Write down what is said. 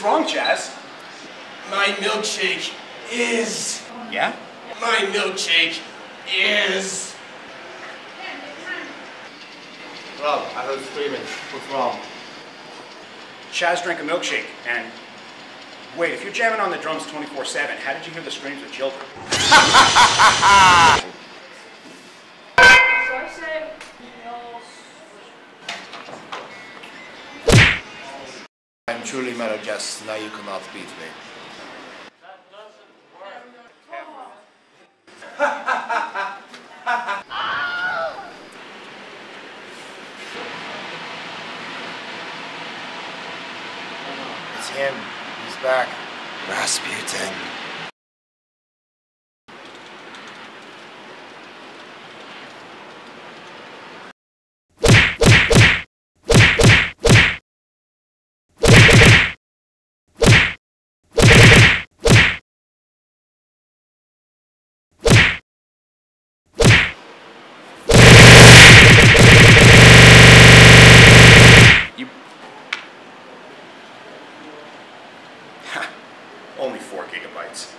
What's wrong, Chaz? My milkshake is. Yeah? My milkshake is. Rob, I heard screaming. What's wrong? Chaz drank a milkshake, and wait, if you're jamming on the drums 24/7, how did you hear the screams of children? I'm truly metal just now you cannot beat me. It's him. He's back. Rasputin. only 4 gigabytes.